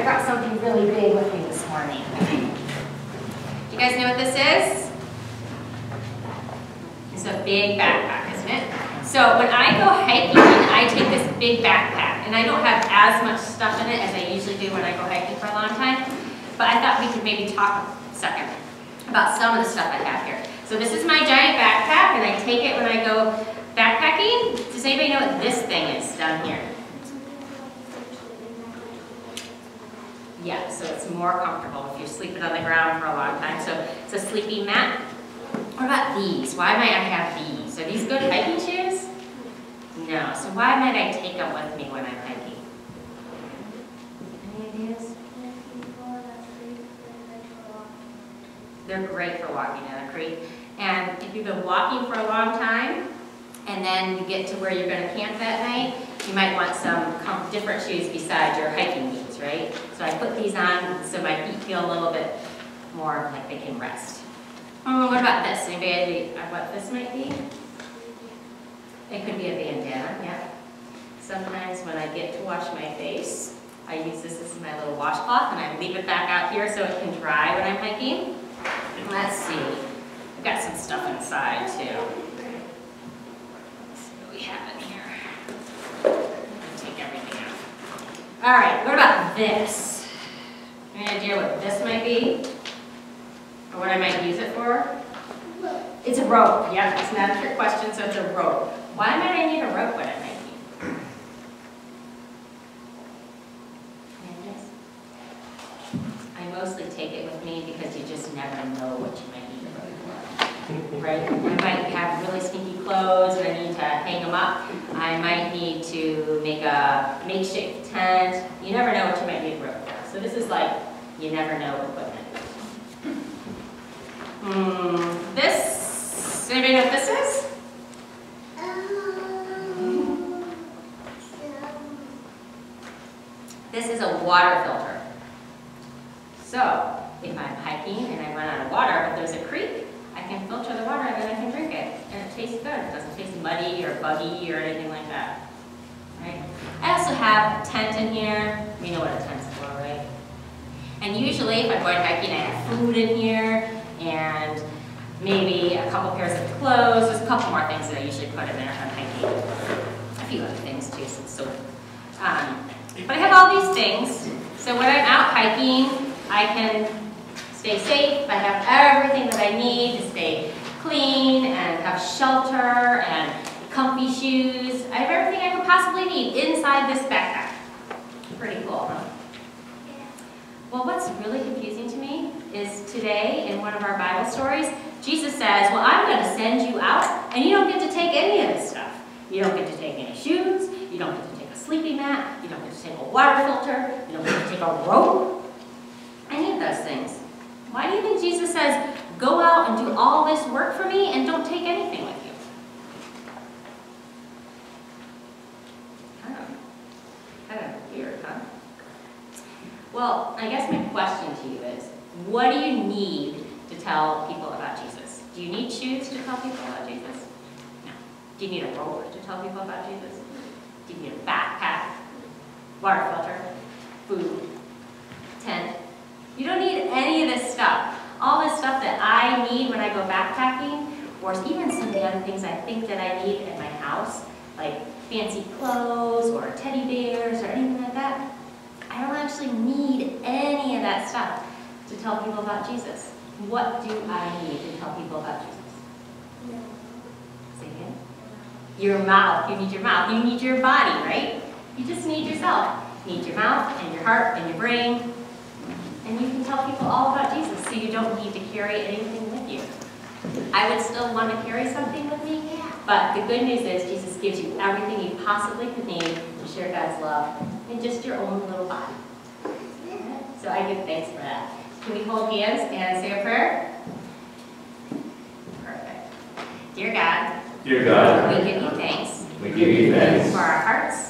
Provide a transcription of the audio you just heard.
I brought something really big with me this morning. Do you guys know what this is? It's a big backpack, isn't it? So when I go hiking, I take this big backpack, and I don't have as much stuff in it as I usually do when I go hiking for a long time, but I thought we could maybe talk a second about some of the stuff I have here. So this is my giant backpack, and I take it when I go backpacking. Does anybody know what this thing is down here? Yeah, so it's more comfortable if you're sleeping on the ground for a long time. So it's a sleeping mat. What about these? Why might I have these? Are these good hiking shoes? No. So why might I take them with me when I'm hiking? Any ideas? They're great for walking in a creek. And if you've been walking for a long time, and then you get to where you're going to camp that night, you might want some different shoes besides your hiking boots, right? So I put these on so my feet feel a little bit more like they can rest. Oh, what about this? Anybody idea what this might be? It could be a bandana, yeah. Sometimes when I get to wash my face, I use this as my little washcloth and I leave it back out here so it can dry when I'm hiking. Let's see. I've got some stuff inside too. Let's see what we have in here. Take everything out. All right, what about this? Any idea what this might be? Or what I might use it for? It's a rope. Yeah, it's not a trick question, so it's a rope. Why might I need a rope when I'm hiking? I mostly take it with me because you just never know what you might need a rope for. Right? I might have really stinky clothes and I need to hang them up. I might need to make a makeshift tent. You never know what you might need rope for. So this is like, you never know equipment. Hmm, this, anybody know what this is? This is a water filter. So, if I'm hiking and I run out of water, but there's a creek, I can filter the water and then I can drink it. And it tastes good. It doesn't taste muddy or buggy or anything like that. I also have a tent in here. You know what a tent's for, right? And usually, if I'm going hiking, I have food in here and maybe a couple pairs of clothes. There's a couple more things that I usually put in there if I'm hiking. A few other things too, soap. Um, but I have all these things. So when I'm out hiking, I can stay safe. I have everything that I need to stay clean and have shelter and comfy shoes. I have everything I could possibly need inside this backpack. Pretty cool, huh? Well, what's really confusing to me is today in one of our Bible stories, Jesus says, well, I'm going to send you out, and you don't get to take any of this stuff. You don't get to take any shoes, you don't get to take a sleeping mat, you don't get to take a water filter, you don't get to take a rope, any of those things. Why do you think Jesus says, go out and do all this work for me and don't take anything with you? Kind of, kind of weird, Well, I guess my question to you is, what do you need to tell people about Jesus? Do you need shoes to tell people about Jesus? No. Do you need a rope to tell people about Jesus? Do you need a backpack, water filter, food, tent? You don't need any of this stuff. All this stuff that I need when I go backpacking, or even some of the other things I think that I need at my house, like fancy clothes or a teddy bears or anything like that, I don't actually need any of that stuff to tell people about Jesus. What do I need to tell people about Jesus? Say again. Your mouth. You need your mouth. You need your body, right? You just need yourself. You need your mouth and your heart and your brain. And you can tell people all about Jesus so you don't need to carry anything with you. I would still want to carry something with me, but the good news is Jesus gives you everything you possibly could need to share God's love in just your own little body. So I give thanks for that. Can we hold hands and say a prayer? Perfect. Dear God, Dear God, we give you thanks we give you thanks for our hearts,